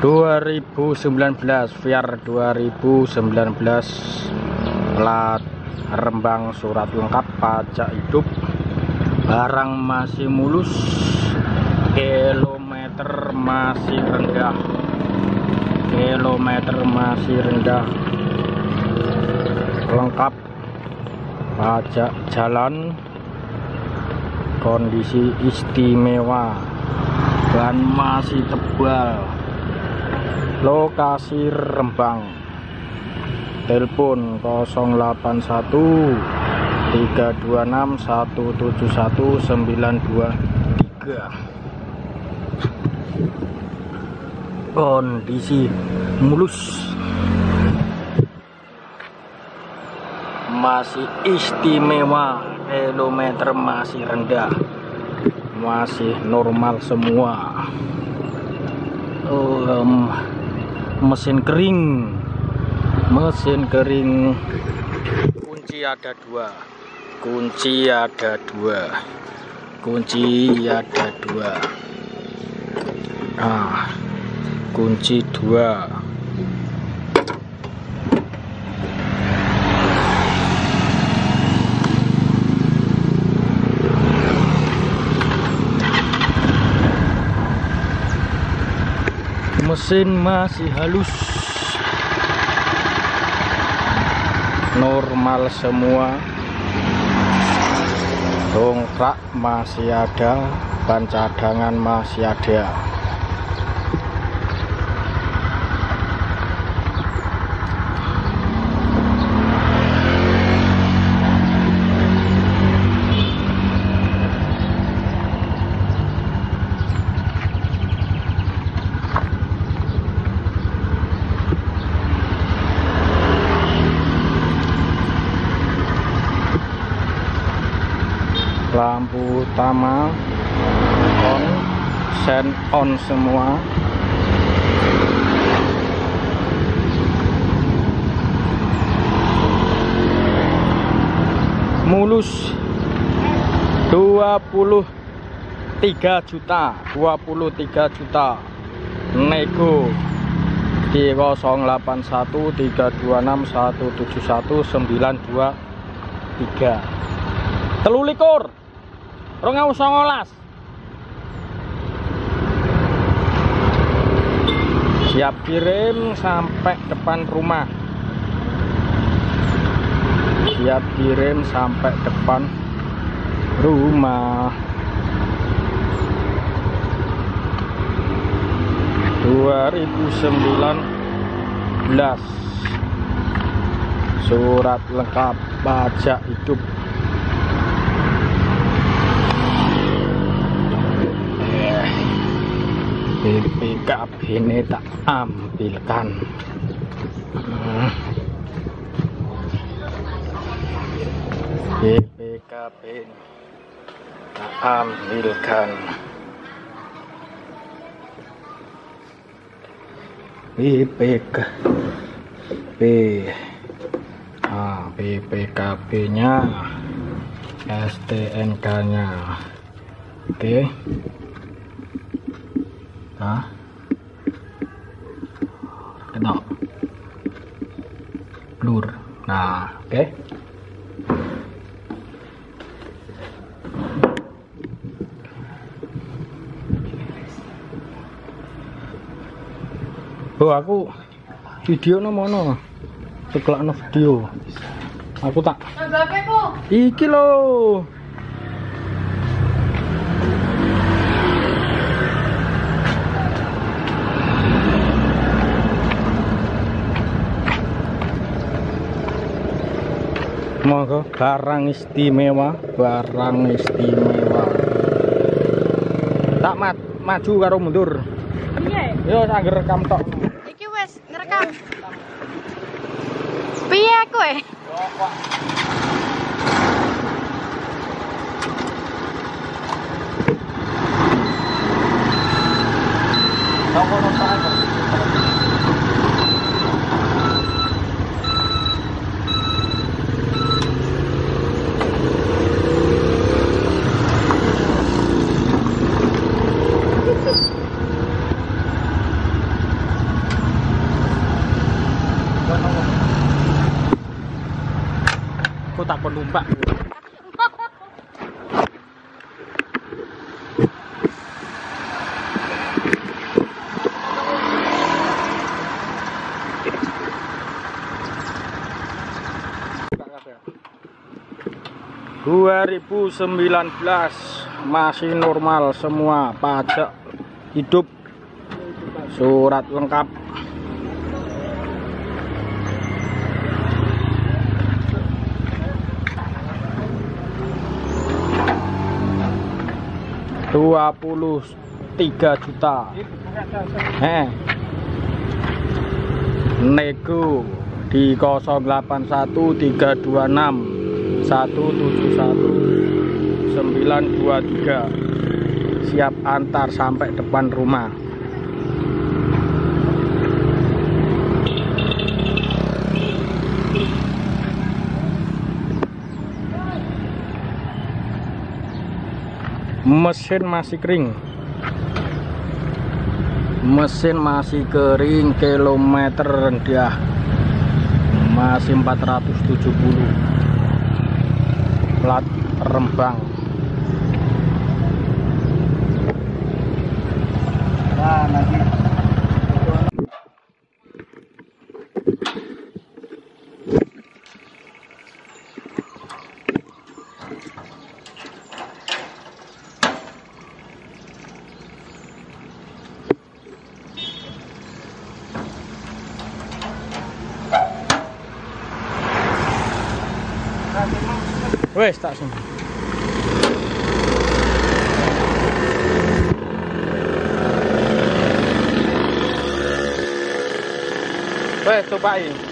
2019 VR 2019 plat Rembang surat lengkap pajak hidup barang masih mulus kilometer masih rendah. Kilometer masih rendah. Lengkap. Pajak jalan. Kondisi istimewa. Dan masih tebal lokasi Rembang. Telepon 081 326 171 923 kondisi mulus. Masih istimewa kilometer masih rendah. Masih normal semua um, mesin kering. Mesin kering. Kunci ada dua. Kunci ada dua. Kunci ada dua. Ah kunci dua mesin masih halus. Normal semua. Dongkrak masih ada ban cadangan masih ada utama on sen on semua. Mulus 23 juta 23 juta. Nego di 081 326 171 923 telulikur rong songolas. Siap kirim sampai depan rumah. Siap kirim sampai depan rumah. 2019 surat lengkap pajak hidup BPKB ini tak ambilkan BPKB ini tak ambilkan BPKB ah, BPKB nya STNK nya oke. okay. Hah? Kena. Blur. Nah, oke. Okay. Oh, aku video no mono. Sekelakno video. Aku tak. Iki loh. monggo barang istimewa barang istimewa. Tak mat maju karo mundur. Iya. Yo angger rekam tok. Iki wes ngerekam. Piye eh. Thank you. Sembilan belas masih normal semua pajak hidup. Surat lengkap dua puluh tiga juta. Eh. Nego di 081326 171 923 siap antar sampai depan rumah mesin masih kering. Mesin masih kering kilometer rendah. Masih 470 plat Rembang Wes tak sing. Wes cobain.